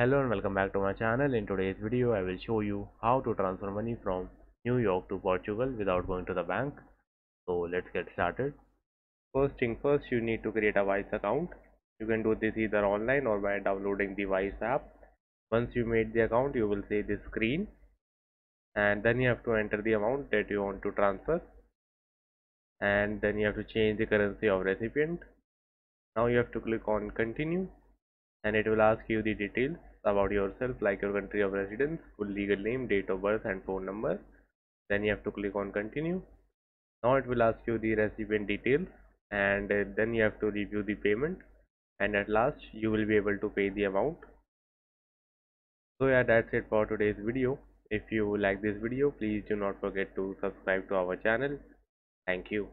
Hello and welcome back to my channel. In today's video, I will show you how to transfer money from New York to Portugal without going to the bank. So let's get started. First thing first, you need to create a Wise account. You can do this either online or by downloading the Wise app. Once you made the account, you will see this screen and then you have to enter the amount that you want to transfer and then you have to change the currency of recipient. Now you have to click on continue and it will ask you the details about yourself like your country of residence, full legal name, date of birth and phone number. Then you have to click on continue. Now it will ask you the recipient details and uh, then you have to review the payment and at last you will be able to pay the amount. So yeah that's it for today's video. If you like this video please do not forget to subscribe to our channel. Thank you.